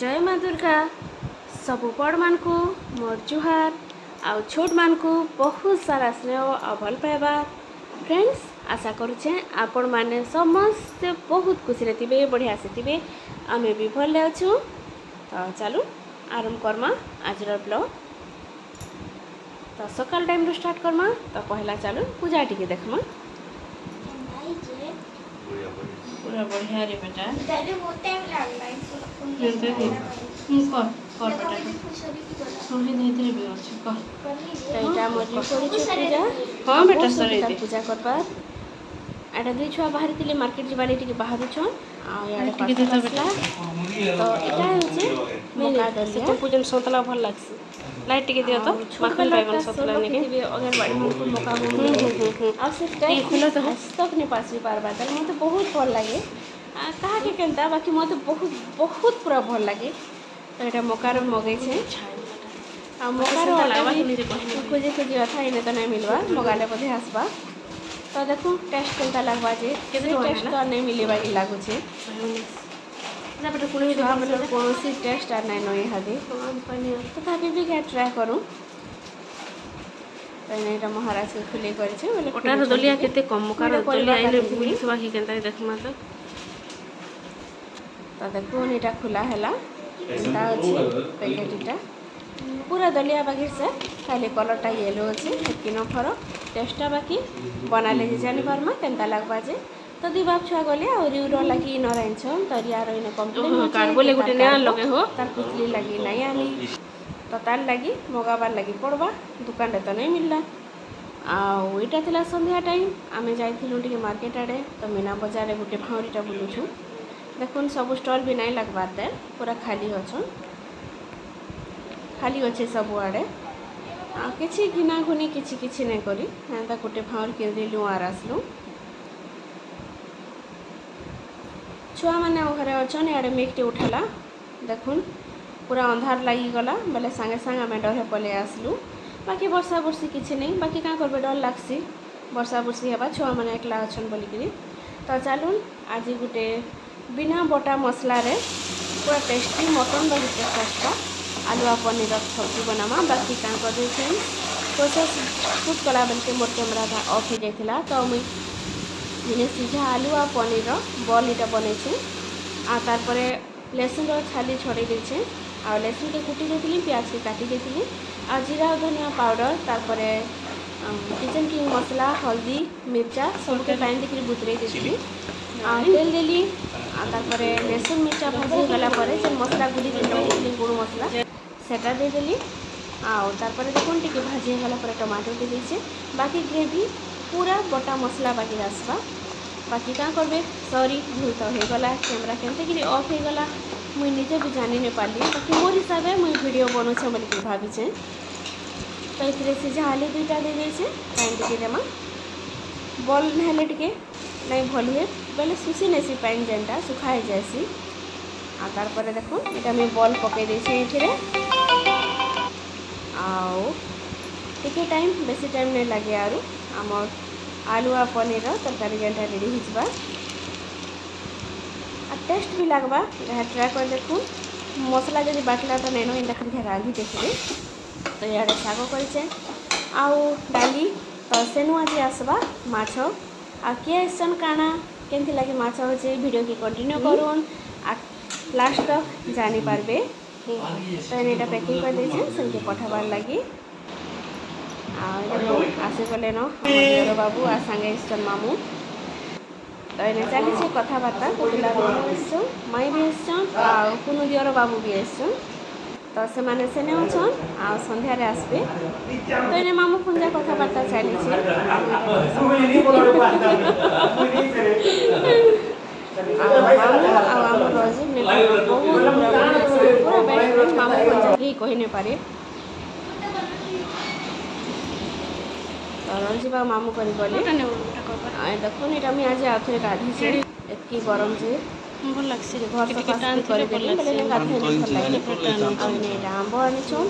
জয় ମା ଦୁର୍ଗା ସବୁ ବଡ଼ମାନଙ୍କୁ ମୋର ଜୁହାର ଆଉ ଛୋଟମାନଙ୍କୁ ବହୁତ ସାରା ସ୍ନେହ ଆଉ ଭଲ ପାଇବା ଫ୍ରେଣ୍ଡସ୍ ଆଶା କରୁଛେ ଆପଣମାନେ ସମସ୍ତେ ବହୁତ ଖୁସିରେ ଥିବେ ବଢ଼ିଆ ଆସିଥିବେ ଆମେ ବି ଭଲରେ ଅଛୁ ତ ଚାଲୁ ଆରମ୍ଭ କର୍ମା ଆଜିର ବ୍ଲଗ୍ ତ ସକାଳ ଟାଇମ୍ରୁ ଷ୍ଟାର୍ଟ କର୍ମା ତ ପହିଲା ଚାଲୁ ପୂଜା ଟିକେ ଦେଖ୍ମା ପୁରା ବଢ଼ିଆରେ ବେଟା প্রিয়তা হে কর কর সোহেল হেতিরে বি আছে কর এইটা মজি করিছে পূজা হ্যাঁ বেটা সর এইতে পূজা করবার এটা দুই ছুয়া বাহারি লে মার্কেট যিবা লাগি টিকে বাহারি ছন আর ইয়াড়ে টিকে দিতা বেটা তো এটা হচ্ছে মোকা দলিয়া তো পূজন সতলা ভাল লাগছে লাইট টিকে দিও তো মাখন পাইবন সতলা নেকে অগরবাড়ি মনকু মোকা হুম হুম হুম আর সেটা খুলো তো হস্তক নে পাসি পারবা তাহলে মতে বহুত ভাল লাগে ତାହାକେ କେନ୍ତା ବାକି ମୋତେ ବହୁତ ବହୁତ ପୁରା ଭଲ ଲାଗେ ତ ଏଇଟା ମକାର ମଗେଇଛେ ଆଉ ମକାର ଖୋଜି ଖୋଜି ଅଥା ଇନେ ତ ନାଇଁ ମିଲ୍ବା ମଗାଲେ ବୋଧେ ଆସ୍ବା ତ ଦେଖୁ ଟେଷ୍ଟ କେନ୍ତା ଲାଗ୍ବା ଯେ କେତେ ଟେଷ୍ଟ ତ ନାଇଁ ମିଲ୍ବା କି ଲାଗୁଛେ ଛୁଆମାନଙ୍କର କୌଣସି ଟେଷ୍ଟ ଆର୍ ନାଇଁ ନୁହେଁ ଇହାଦେ ତଥାପି ବି କାଁ ଟ୍ରାଏ କରୁଁ ଏଇଟା ମହାରାଜ ଖୁଲେଇ କରିଛେ ବୋଲେ ଦଲିଆ କେତେ କମ୍ ମକାର ଦଲିଆ ଆଇଲେ ବୁଲିଥିବା କି କେନ୍ତା ଦେଖ୍ମା ତ তা দেখুন এটা খোলা হেলা এটা ଅଛି ପ୍ୟାକେଟ୍ଟା ପୁରା ଦଲିଆ ବାଗିରସେ ଖାଲି କଲର୍ଟା ୟେଲୋ ଅଛି ହେତ୍କି ନ ଫର ଟେଷ୍ଟଟା ବାକି ବନାଲେ ଯେ ଜାଣିପାର୍ମା କେନ୍ତା ଲାଗ୍ବା ଯେ ତ ଦୁଇ ବାପ ଛୁଆ ଗଲେ ଆହୁରି ର ଲାଗି ନ ରାଇଛନ୍ ତରିଆ ରହିନେ କମ୍ପ୍ଲେନ୍ ବୋଲେ ଗୋଟେ ନା ଲଗେ ହୋ ତାର ପୁତଲି ଲାଗି ନାଇଁ ଆନି ତ ତାର ଲାଗି ମଗାବାର ଲାଗି ପଡ଼ବା ଦୋକାନରେ ତ ନାଇଁ ମିଳିଲା ଆଉ ଏଇଟା ଥିଲା ସନ୍ଧ୍ୟା ଟାଇମ୍ ଆମେ ଯାଇଥିଲୁ ଟିକେ ମାର୍କେଟ ଆଡ଼େ ତ ମୀନା ବଜାରରେ ଗୋଟେ ଭାଉଁରୀଟା ବୁଲୁଛୁ দেখুন সবু স্টল বি নাই লাগবার দে পুরা খালি অছন খালি অছে সবুয়াড়ে কিছু ঘিনা ঘুনি কিছু কিছু নাই করি এন্তা হ্যাঁ, গোটে ফাউল কিনিদেলু আর আসলু ছুয়া মানে ঘরে অছন ইয়াড়ে মেঘটি উঠালা দেখুন পুরা অন্ধার লাগিগলা বেলে সাঙ্গে সাঙ্গে আমি ডরে পলাই আসলু বাকি বর্ষা বর্ষি কিছু নেই বাকি কাঁ করবে ডর লাগছি বর্ষা বর্ষি হবা ছুয়া মানে একলা অছন বলিকি তো চালুন আজি গোটে ବିନା ବଟା ମସଲାରେ ପୁରା ଟେଷ୍ଟି ମଟନ୍ ଦହିଟେ ସସ୍ଟା ଆଲୁଆ ପନିର ସବ୍ଜି ବନାମା ବାକି କାଣା କରିଦେଇଛନ୍ ପ୍ରୋସେସ୍ ସୁଟ୍ କଲା ବେଲ୍କେ ମୋର କ୍ୟାମେରା ଅଫ୍ ହେଇଯାଇଥିଲା ତ ମୁଇଁ ଦିନେ ସିଝା ଆଲୁ ଆଉ ପନିରର ବଲ୍ ଇଟା ବନେଇଛେ ଆଉ ତାର୍ପରେ ଲେସୁନ୍ର ଛାଲି ଛଡ଼େଇ ଦେଇଛେ ଆଉ ଲେସୁନ୍କେ କୁଟି ଦେଇଥିଲି ପିଆଜ୍କେ କାଟି ଦେଇଥିଲି ଆଉ ଜିରା ଧନିଆ ପାଉଡ଼ର ତାର୍ପରେ କିଚେନ୍ କିଙ୍ଗ ମସଲା ହଳଦୀ ମିର୍ଚା ସବୁକେ ପାଣି ଦେଇକିରି ବୁତୁରେଇ ଦେଇଥିଲି তেল দিলি তারপরে রসুন মিরচা ভাজি গেলা পরে যে মশলা গুলি দিয়েছিলি গুড় মশলা সেটা দিয়ে দেলি তারপরে দেখুন টিকি ভাজি গেলা পরে টমাটো দিয়ে দিয়েছি বাকি গ্রেভি পুরা গোটা মশলা বাকি আসবা বাকি কাঁ করবে সরি ভুল তো হয়ে গলা ক্যামেরা কেমতে কি অফ হয়ে গলা মুই নিজে বি জানি নে পারলি বাকি মোর হিসাবে মুই ভিডিও বনাউছে বলিকি ভাবিছে তো এতে সিঝা আলু দুইটা দিয়ে দিয়েছে টাইম দিয়ে দেমা ବଲ୍ ହେଲେ ଟିକେ ନାଇଁ ଭଲ୍ ହୁଏ ବୋଲେ ଶୁଷି ନେସି ପାଣି ଯେନ୍ଟା ଶୁଖା ହେଇଯାଏସି ଆଉ ତାର୍ପରେ ଦେଖୁନ୍ ଏଇଟା ମୁଇଁ ବଲ୍ ପକେଇ ଦେଇଛେ ଏଥିରେ ଆଉ ଟିକେ ଟାଇମ୍ ବେଶୀ ଟାଇମ୍ ନାଇଁ ଲାଗେ ଆରୁ ଆମର୍ ଆଲୁ ଆଉ ପନିର୍ର ତରକାରୀ ଯେନ୍ଟା ରେଡ଼ି ହେଇଯିବା ଆଉ ଟେଷ୍ଟ ବି ଲାଗ୍ବା ଏହା ଟ୍ରାଏ କରି ଦେଖୁନ୍ ମସଲା ଯଦି ବାଟିଲା ତ ନାଇଁନ ଏନ୍ତା ଖାଲି ରାନ୍ଧି ଦେଖିବେ ତ ଇଆଡ଼େ ଶାଗ କରିଛେ ଆଉ ଡାଲି ସେନୁ ଆଜି ଆସ୍ବା ମାଛ ଆଉ କିଏ ଆସିଛନ୍ କାଣା କେମିତି ଲାଗି ମାଛ ହେଉଛି ଭିଡ଼ିଓକି କଣ୍ଟିନ୍ୟୁ କରୁନ୍ ଲାଷ୍ଟ ତକ୍ ଜାଣିପାରବେ ତ ଏଇଟା ପ୍ୟାକିଂ କରିଦେଇଛେ ସେମିତି ପଠାବାର ଲାଗି ଆଉ ଆସିଗଲେନ ବାବୁ ଆଉ ସାଙ୍ଗେ ଆସିଛନ୍ ମାମୁଁ ତ ଏଇନେ ଚାଲିଛେ କଥାବାର୍ତ୍ତା ପିଲା ବାବୁ ଆସିଛନ୍ ମାଇଁ ବି ଆସିଛନ୍ ଆଉ କୁନୁ ଦିଅର ବାବୁ ବି ଆସିଛନ୍ ତ ସେମାନେ ସେନେ ଅଛନ୍ ଆଉ ସନ୍ଧ୍ୟାରେ ଆସିବେ ତ ଏନେ ମାମୁଁ ଫୁଞ୍ଜା କଥାବାର୍ତ୍ତା ଚାଲିଛି ଆଉ ଆମ ରଜୀବ ମାମୁଁ ଫୁଞ୍ଜା କେହି କହିନେପାରେ ରଞ୍ଜିବ ଆଉ ମାମୁଁ କରି ଗଲେ ଦେଖୁନ୍ ଏଇଟା ମୁଇଁ ଆଜି ଆଉ ଥରେ ଗାଧୋଇଛି ଏତିକି ଗରମ ଯେ ଭଲ ଲାଗ୍ସି ଘର ସଫା କରିଦେଲି ବେଲେ ଆମ୍ବ ଆଣିଛୁ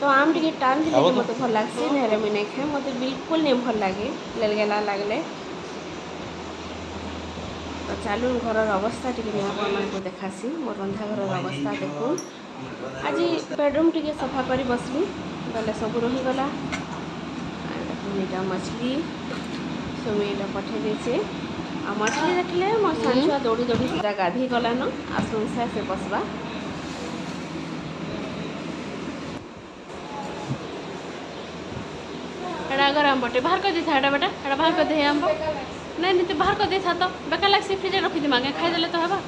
ତ ଆମ୍ ଟିକେ ଟାନ୍ ହେଲେ ମୋତେ ଭଲ ଲାଗ୍ସି ନହେଲେ ମୁଇଁ ନାଇଁ ଖାଏ ମୋତେ ବିଲକୁଲ ନାଇଁ ଭଲ ଲାଗେ ଲେଲଗେଲା ଲାଗଲେ ତ ଚାଲୁ ଘରର ଅବସ୍ଥା ଟିକେ ମୁଁ ଆପଣମାନଙ୍କୁ ଦେଖାସି ମୋ ରନ୍ଧା ଘରର ଅବସ୍ଥା ଦେଖୁ ଆଜି ବେଡ଼ରୁମ୍ ଟିକେ ସଫା କରି ବସିଲି ବେଲେ ସବୁ ରହିଗଲା ଏଇଟା ମଛଲି ସୁମି ଏଇଟା ପଠେଇ ଦେଇଛେ ମଝିରେ ଦେଖିଲେ ମୋ ସାନ ଛୁଆ ଦୌଡ଼ି ଦୌଡ଼ି ସେଟା ଗାଧୋଇ ଗଲାନ ଆସୁନ୍ ସାର୍ ସେ ବସ୍ବା ଏଟା ଆଗର ଆମ୍ବ ଟେ ବାହାର କରିଦେଇଥା ଏଇଟା ବେଟା ଏଇଟା ବାହାର କରିଦେଇ ଆମ୍ବ ନାଇଁ ନାଇଁ ତୁ ବାହାର କରିଦେଇଥା ତ ବେକାର ଲାଗ୍ସି ଫ୍ରିଜ୍ରେ ରଖିଦେମା ଆଜ୍ଞା ଖାଇଦେଲେ ତ ହେବା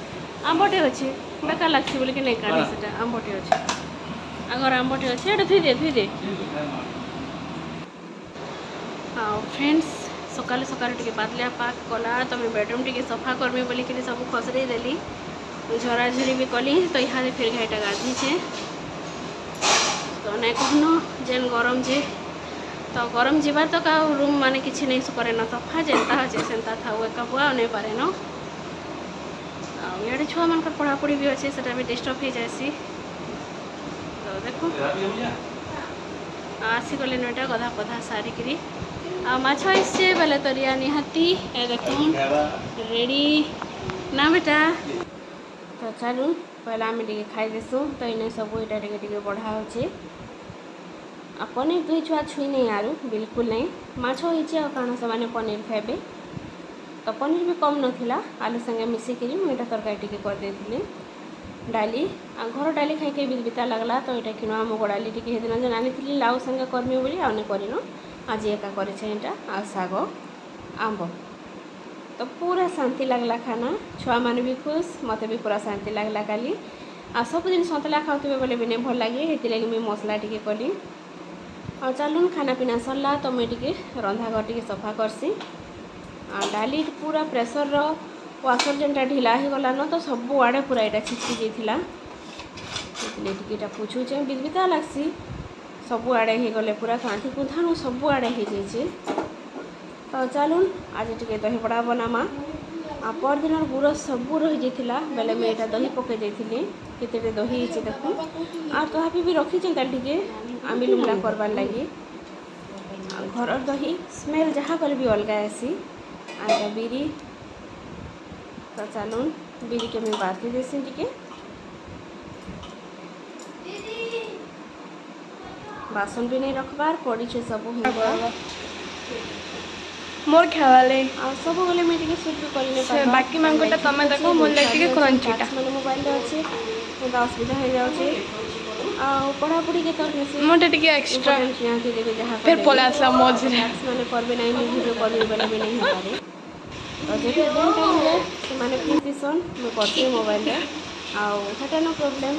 ଆମ୍ବଟେ ଅଛି ବେକାର ଲାଗ୍ସି ବୋଲିକି ନାଇଁ କାଢ଼ି ସେଟା ଆମ୍ବଟେ ଅଛି ଆଗର ଆମ୍ବଟେ ଅଛି ଏଇଟା ଧୋଇଦେ ଧୋଇଦେ ଆଉ ଫ୍ରେଣ୍ଡସ୍ ସକାଲୁ ସକାଳୁ ଟିକେ ପାତଲିଆ ପାକ୍ କଲା ତ ମୁଇଁ ବେଡ଼ରୁମ୍ ଟିକେ ସଫା କର୍ମି ବୋଲିକିରି ସବୁ ଖସରେଇ ଦେଲି ଝରାଝରି ବି କଲି ତ ଇହାଦେ ଫେର୍ ଘାଇଟା ଗାଧିଛେ ତ ନାଇଁ କହୁନ ଯେନ୍ ଗରମ୍ ଯେ ତ ଗରମ୍ ଯିବା ତ ଆଉ ରୁମ୍ ମାନେ କିଛି ନାଇଁ କରେ ନ ସଫା ଯେନ୍ତା ଅଛେ ସେନ୍ତା ଥାଉ ଏକା ବୁଆ ଆଉ ନାଇଁ ପାରେ ଆଉ ଇଆଡ଼େ ଛୁଆମାନଙ୍କର ପଢ଼ାପଢ଼ି ବି ଅଛେ ସେଟା ବି ଡିଷ୍ଟର୍ବ ହେଇଯାଏସି ତ ଦେଖ ଆସିଗଲେନ ନଟା ଗଧାପଧା ସାରିକିରି মাছ এসছে বেলে তরিয়া নিহাতি এ দেখুন রেডি না বেটা তো চালুন পহলে আমি টিকে খাইদেসু তো এনে সব এটা টিকে টিকে বড়া হচ্ছে আর পনির দুই ছুয়া ছুই নেই আর বিলকুল নাই মাছ হয়েছে আর কারণ সে পনির খাইবে তো পনির বি কম নথিলা আলু সাথে মিশিকি মু এটা তরকারি টিকে করেদেইলি ডালি আর ঘর ডালি খাইকে বিতা লাগলা তো এটা কিনা মুগ ডালি টিকে সেদিন জানি লাউ সাথে করমি বলে আনে করিনু ଆଜି ଏକା କରିଛେ ଏଇଟା ଆଉ ଶାଗ ଆମ୍ବ ତ ପୁରା ଶାନ୍ତି ଲାଗ୍ଲା ଖାନା ଛୁଆମାନେ ବି ଖୁସ୍ ମୋତେ ବି ପୁରା ଶାନ୍ତି ଲାଗ୍ଲା କାଲି ଆଉ ସବୁ ଜିନିଷ ସନ୍ତଲା ଖାଉଥିବେ ବୋଲେ ବି ନେଇ ଭଲ ଲାଗେ ସେଥିଲାଗି ମୁଇଁ ମସଲା ଟିକେ କଲି ଆଉ ଚାଲୁନ୍ ଖାନାପିନା ସରିଲା ତ ମୁଇଁ ଟିକେ ରନ୍ଧାଘର ଟିକେ ସଫା କର୍ସି ଆଉ ଡାଲି ପୁରା ପ୍ରେସର୍ର ୱାସର୍ ଯେନ୍ଟା ଢିଲା ହେଇଗଲାନ ତ ସବୁଆଡ଼େ ପୁରା ଏଇଟା ଛିଟକି ଯାଇଥିଲା ସେଥିଲାଗି ଟିକେ ଏଇଟା ପୁଛୁଛେଁ ବିଦ୍ବିତା ଲାଗ୍ସି ସବୁଆଡ଼େ ହେଇଗଲେ ପୁରା କାନ୍ଥି କୁନ୍ଥାନୁ ସବୁଆଡ଼େ ହେଇଯାଇଛେ ତ ଚାଲୁନ୍ ଆଜି ଟିକେ ଦହିବଡ଼ା ବନାମା ଆଉ ପରଦିନର ଗୁଡ଼ ସବୁ ରହିଯାଇଥିଲା ବେଲେ ମୁଇଁ ଏଇଟା ଦହି ପକେଇ ଦେଇଥିଲି କେତେଟେ ଦହି ହେଇଛି ଦେଖୁନ୍ ଆର୍ ତଥାପି ବି ରଖିଛେନ୍ ତାର୍ ଟିକେ ଆମ୍ବିଲ ଉମ୍ଲା କରବାର୍ ଲାଗି ଆଉ ଘରର ଦହି ସ୍ମେଲ୍ ଯାହା କଲେ ବି ଅଲଗା ଆସି ଆର୍ ବିରି ତ ଚାଲୁନ୍ ବିରିକେ ମୁଇଁ ବାତି ଦେସି ଟିକେ ବାସନ ବି ନେଇ ରଖବାର୍ ପଡ଼ିଛେ ସବୁ ମୋର ଖେଳ ଲାଗି ଆଉ ସବୁବେଳେ ମୁଇଁ ଟିକେ ସୁଟ୍ କରିନି ବାକି ମାନଙ୍କଟା ତମେ ଦେଖ ମୋର ଲାଗି ଟିକେ କ୍ରଞ୍ଚିଟା ମାନେ ମୋବାଇଲରେ ଅଛି ମୋତେ ଅସୁବିଧା ହେଇଯାଉଛି ଆଉ ପଢ଼ାପଢ଼ି କେତେ ମୋତେ ଟିକେ ଏକ୍ସଟ୍ରା ନିହାତି ଦେବେ ଯାହା ଫେର୍ ପଳେଇ ଆସିଲା ମଝିରେ ମାନେ କରିବେ ନାହିଁ ମୁଁ ଭିଡ଼ିଓ କରିବି ବୋଲେ ବି ନାହିଁ ହେଇପାରେ ଆଉ ଯେତେ ଯେନ୍ ଟାଇମ୍ରେ ସେମାନେ ପ୍ଲିଜ୍ ଦିଶନ୍ ମୁଁ କରିଥିବି ମୋବାଇଲରେ ଆଉ ସେଟା ନୋ ପ୍ରୋବ୍ଲେମ୍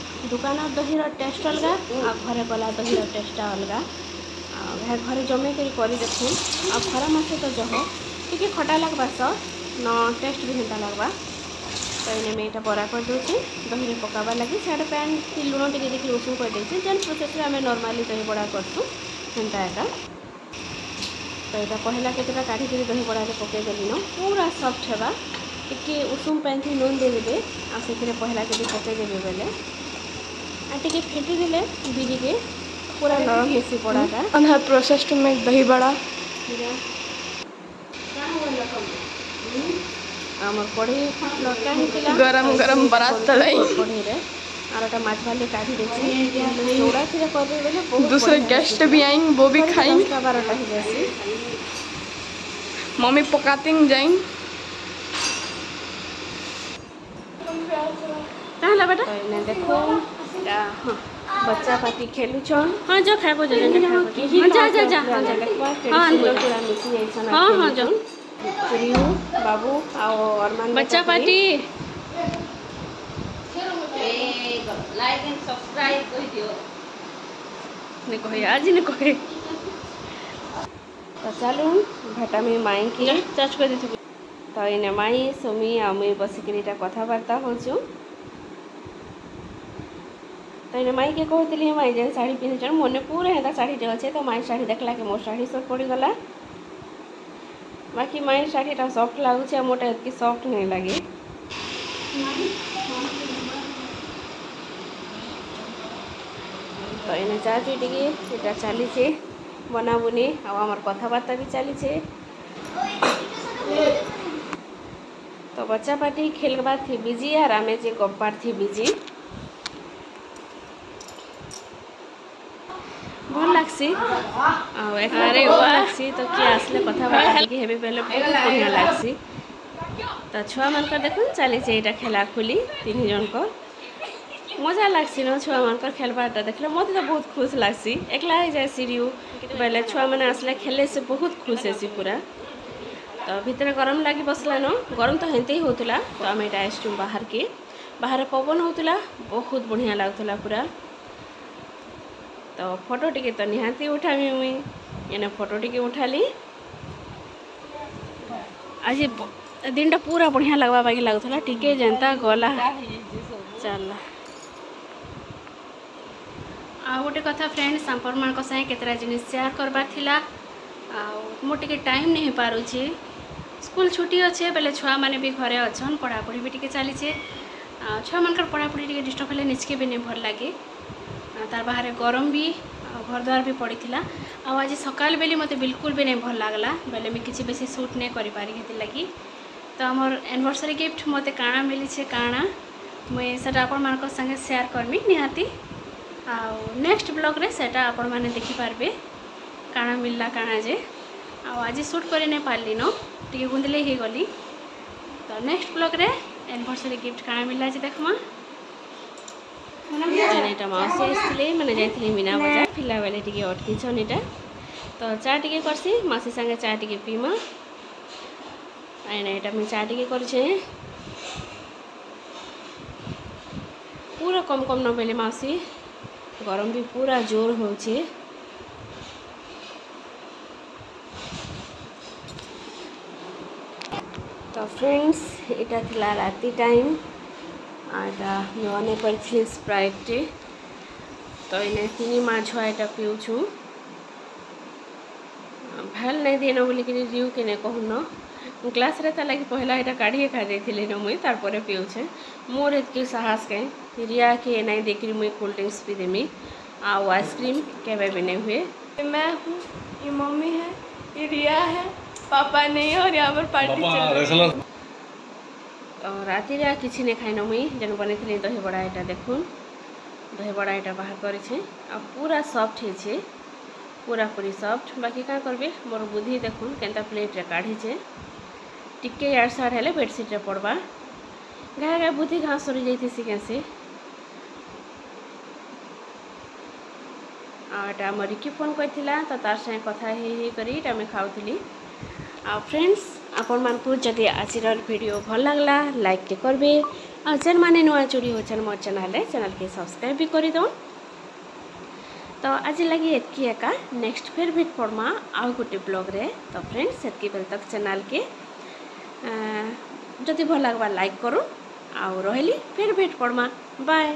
ଦୋକାନ ଦହିର ଟେଷ୍ଟ ଅଲଗା ଆଉ ଘରେ ଗଲା ଦହିର ଟେଷ୍ଟଟା ଅଲଗା ଆଉ ଘରେ ଜମେଇକରି କରି ଦେଖୁ ଆଉ ଖରା ମାସେ ତ ଜହ ଟିକେ ଖଟା ଲାଗ୍ବା ସହ ନ ଟେଷ୍ଟ ବି ହେନ୍ତା ଲାଗ୍ବା ତାହେଲେ ମୁଁ ଏଇଟା ବରା କରିଦେଉଛି ଦହିରେ ପକାବା ଲାଗି ସେଆଡ଼େ ପ୍ୟାନ୍ କି ଲୁଣ ଟିକେ ଦେଖି ଉଷୁମ କରିଦେଇଛି ଯେନ୍ ପ୍ରୋସେସ୍ରେ ଆମେ ନର୍ମାଲି ଦହି ବରା କରସୁଁ ହେନ୍ତା ଏକା ତ ଏଇଟା ପହିଲା କେତେଟା କାଢ଼ିକିରି ଦହି ବରାରେ ପକାଇଦେଲିନ ପୁରା ସଫ୍ଟ ହେବା ଟିକେ ଉଷୁମ ପ୍ୟାନ୍ଥି ନୁନ୍ ଦେଇଦେବେ ଆଉ ସେଥିରେ ପହିଲା ଯଦି ପକାଇଦେବେ ବେଲେ ଟିକେ ଫେଟି ଦେଲେ ବିରିରେ ପୁରା ନରମ ହେସି ବଡ଼ାଟା and have process to make dahi bara ଆମର କଢ଼େଇ ଲଙ୍କା ହେଇଥିଲା ଗରମ ଗରମ ବରା ତଳେ କଢ଼େଇରେ और अटा माछ वाले काढ़ी देसी सोडा थी कर रहे दूसरे गेस्ट भी आएंगे वो भी खाएंगे खाबार अटा ही देसी मम्मी पकाते जाएंगे ताहला बेटा देखो ହଁ બચ્ચા પાટી ખેલું છો હા જો ખાબો જો જા જા જા હા હા હા જો પ્રિયુ બાબુ આવો અરમાન બચ્ચા પાટી લાઈક એન્ડ સબસ્ક્રાઇબ કરી દો ને કહે આજ ને કહે તો ચાલો ઘટા મેં માઈ કે ટચ કરી દીધું તો એને માઈ સુમી અમે બસીકરી કથાવાર્તા હોઉં છું તો એને ମାଇଁ କେ କହୁଥିଲି ମାଇଁ ଯେନ୍ ଶାଢ଼ୀ ପିନ୍ଧିଛନ୍ ମନେ ପୁରା ହେନ୍ତା ଶାଢ଼ୀଟେ ଅଛେ ତ ମାଇଁ ଶାଢ଼ୀ ଦେଖିଲା କି ମୋ ଶାଢ଼ୀ ସଫ୍ ପଡ଼ିଗଲା ବାକି ମାଇଁ ଶାଢ଼ୀଟା ସଫ୍ଟ ଲାଗୁଛେ ଆଉ ମୋଟା ଏତ୍କି ସଫ୍ଟ ନାଇଁ ଲାଗେ ତ ଏନେ ଯାଉଛେ ଟିକେ ଏଇଟା ଚାଲିଛେ ବନାବୁନି ଆଉ ଆମର କଥାବାର୍ତ୍ତା ବି ଚାଲିଛେ ତ ବଚ୍ଚା ପାଟି ଖେଲ୍ବାର୍ ଥି ବିଜି ଆର୍ ଆମେ ଯେ ଗପ୍ପାର୍ ଥି ବିଜି লাগছি লাগছি তো কি আসলে কথাবার্তা কি হেবি পেলে বহুত বঢ়িয়া লাগছি তো ছুয়া মানকর দেখুন চালিছে এটা খেলা খুলি তিনজনক মজা লাগছি না ছুয়া মানক খেলবারটা দেখলে মতো তো বহুত খুশ লাগছি একলা হয়ে যায় সিরিউ বেলে ছুয়া মানে আসলে খেলে সে বহুত খুশ হেসি পুরা তো ভিতরে গরম লাগি বসলে বসলান গরম তো হেনতেই হোলা তো আমি এটা আসছু বাহারকে বাহারে পবন হোলা বহুত বঢ়িয়া লাগুলা পুরা ତ ଫଟୋ ଟିକେ ତ ନିହାତି ଉଠାମି ମୁଇଁ ଏନେ ଫଟୋ ଟିକେ ଉଠାଲି ଆଜି દિનଟା ପୁରା ବଢ଼ିଆ ଲାଗ୍ବା ବାକି ଲାଗୁଥିଲା ଟିକେ ଯେନ୍ତା ଗଲା ଚାଲ୍ଲା ଆଉ ଗୋଟେ କଥା ଫ୍ରେଣ୍ଡ ସାମ୍ପରମାନଙ୍କ ସାଙ୍ଗେ କେତେଟା ଜିନିଷ ସେୟାର କରବାର ଥିଲା ଆଉ ମୁଁ ଟିକେ ଟାଇମ୍ ନେଇ ହେଇପାରୁଛି ସ୍କୁଲ ଛୁଟି ଅଛେ ବେଲେ ଛୁଆମାନେ ବି ଘରେ ଅଛନ୍ ପଢ଼ାପଢ଼ି ବି ଟିକେ ଚାଲିଛେ ଆଉ ଛୁଆମାନଙ୍କର ପଢ଼ାପଢ଼ି ଟିକେ ଡିଷ୍ଟର୍ବ ହେଲେ ନିଜକେ ବି ନେଇ ଭଲ ଲାଗେ ତାର୍ ବାହାରେ ଗରମ ବି ଘର ଦ୍ୱାର ବି ପଡ଼ିଥିଲା ଆଉ ଆଜି ସକାଳ ବେଲେ ମୋତେ ବିଲକୁଲ ବି ନାଇଁ ଭଲ ଲାଗଲା ବେଲେ ମୁଇଁ କିଛି ବେଶୀ ସୁଟ୍ ନାଇଁ କରିପାରି ହେଥିଲାଗି ତ ଆମର ଆନିଭର୍ସରୀ ଗିଫ୍ଟ ମୋତେ କାଣା ମିଳିଛେ କାଣା ମୁଇଁ ସେଟା ଆପଣମାନଙ୍କ ସାଙ୍ଗେ ସେୟାର କରମି ନିହାତି ଆଉ ନେକ୍ସଟ ବ୍ଲଗ୍ରେ ସେଟା ଆପଣମାନେ ଦେଖିପାରିବେ କାଣା ମିଳିଲା କାଣା ଯେ ଆଉ ଆଜି ସୁଟ୍ କରି ନାଇଁ ପାରିଲିନ ଟିକେ ଗୁନ୍ଦିଲେଇ ହେଇଗଲି ତ ନେକ୍ସଟ ବ୍ଲଗ୍ରେ ଆନିଭର୍ସରୀ ଗିଫ୍ଟ କାଣା ମିଳିଲା ଯେ ଦେଖ୍ମା ଜାଣେ ଏଇଟା ମାଉସୀ ଆସିଥିଲେ ମାନେ ଯାଇଥିଲି ମୀନା ବଜାର ପିଲାବେଳେ ଟିକେ ଅଟକିଛନ୍ ଏଇଟା ତ ଚା ଟିକେ କର୍ସି ମାଉସୀ ସାଙ୍ଗେ ଚା ଟିକେ ପିଇମା ଆଇନା ଏଇଟା ମୁଇଁ ଚା ଟିକେ କରିଛେ ପୁରା କମ୍ କମ୍ ନବେଲେ ମାଉସୀ ଗରମ ବି ପୁରା ଜୋର ହେଉଛି ତ ଫ୍ରେଣ୍ଡସ୍ ଏଇଟା ଥିଲା ରାତି ଟାଇମ୍ आदा नॉन एप्पल चीज़ तो इन्हें तीनी माँ छोए छु भल नहीं दिए बोली कि रिव्यू के ने कहूँ ना क्लास रहता लगी पहला इटा काढ़ी खा रही थी लेने तार पर मोर इतके साहस कहीं रिया के नहीं देखी मुई मुझे कोल्ड ड्रिंक्स पी दे मी आइसक्रीम के बे बने हुए मैं हूँ ये मम्मी है ये रिया है पापा नहीं और यहाँ पर पार्टी है और राति किसी नहीं खाइन मुई जेन बनी दही बड़ा यहाँ देखून दही बड़ा यहाँ बाहर करें आ पूरा सफ्ट हो पूरा पूरी सफ्ट बाकी क्या करेंगे मोर बुद्धि देखून के प्लेट्रे काढ़ीचे टिके याड साड हेले बेडसीट्रे पड़वा घाए घाए बुद्धि घाँ सरी जाइसी कैसे এটা আমার রিকি ফোন করেছিলা তো তার সঙ্গে কথা হয়ে হয়ে করে এটা আমি খাওয়ালি আর ফ্রেন্ডস ଆପଣମାନଙ୍କୁ ଯଦି ଆଜିର ଭିଡ଼ିଓ ଭଲ ଲାଗଲା ଲାଇକ୍ଟେ କରିବେ ଆଉ ଯେନ୍ମାନେ ନୂଆ ଯୋଡ଼ି ହଉଛନ୍ ମୋର ଚ୍ୟାନେଲ୍ରେ ଚ୍ୟାନେଲ୍କେ ସବସ୍କ୍ରାଇବ୍ ବି କରିଦେଉନ୍ ତ ଆଜି ଲାଗି ଏତ୍କି ଏକା ନେକ୍ସଟ ଫେର୍ ଭେଟ୍ ପଡ଼୍ମା ଆଉ ଗୋଟେ ବ୍ଲଗ୍ରେ ତ ଫ୍ରେଣ୍ଡ ସେତ୍କି ବେଲେ ତକ୍ ଚ୍ୟାନେଲ୍କେ ଯଦି ଭଲ ଲାଗ୍ବା ଲାଇକ୍ କରୁନ୍ ଆଉ ରହିଲି ଫେର୍ ଭେଟ୍ ପଡ଼୍ମା ବାଏ